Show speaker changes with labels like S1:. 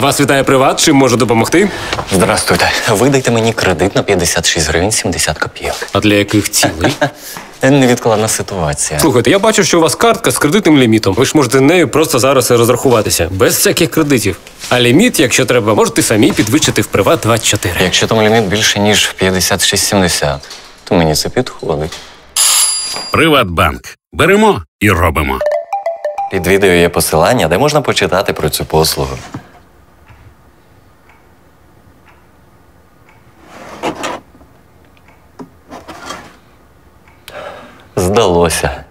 S1: Вас вітає приват, чим можу допомогти?
S2: Здрастуйте. Видайте мені кредит на 56 гривень 70 копійок.
S1: А для яких цілей?
S2: Невідкладна ситуація.
S1: Слухайте, я бачу, що у вас картка з кредитним лімітом. Ви ж можете нею просто зараз розрахуватися, без всяких кредитів. А ліміт, якщо треба, можете самі підвищити в приват 24.
S2: Якщо там ліміт більше, ніж 56,70, то мені це підходить.
S3: Приватбанк. Беремо і робимо.
S2: Під відео є посилання, де можна почитати про цю послугу. Здалося.